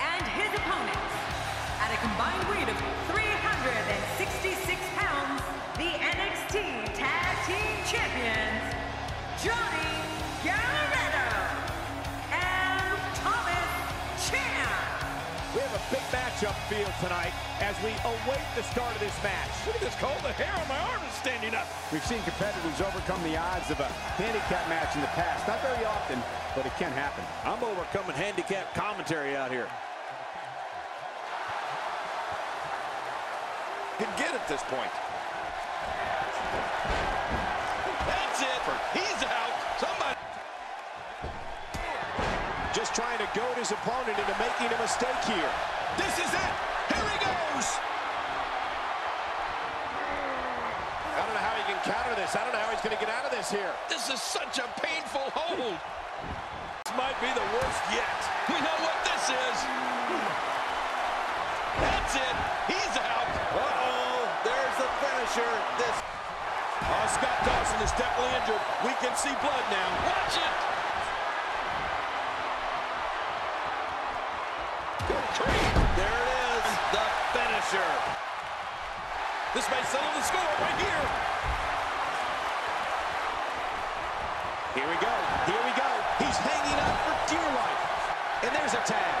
And his opponents, at a combined weight of field tonight as we await the start of this match. Look at this, Cole. The hair on my arm is standing up. We've seen competitors overcome the odds of a handicap match in the past. Not very often, but it can happen. I'm overcoming handicap commentary out here. Can get at this point. That's it. He's out. Somebody. Just trying to goad his opponent into making a mistake here. This is it. Here he goes. I don't know how he can counter this. I don't know how he's going to get out of this here. This is such a painful hold. This might be the worst yet. We know what this is. That's it. He's out. Uh-oh. There's the finisher. This. Oh, Scott Dawson is definitely injured. We can see blood now. Watch it. This may settle the score right here. Here we go. Here we go. He's hanging on for dear life. And there's a tag.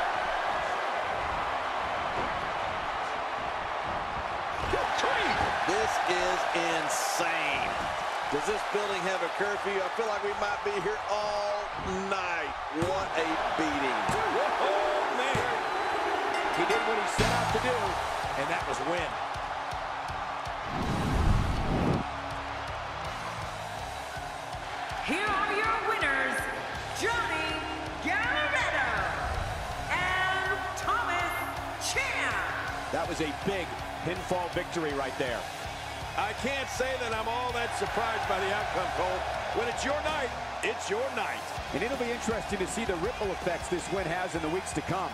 Good. This is insane. Does this building have a curfew? I feel like we might be here all night. What a beating. Oh, man. He did what he set out to do, and that was win. That was a big pinfall victory right there. I can't say that I'm all that surprised by the outcome, Cole. When it's your night, it's your night. And it'll be interesting to see the ripple effects this win has in the weeks to come.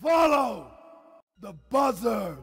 Follow the buzzer.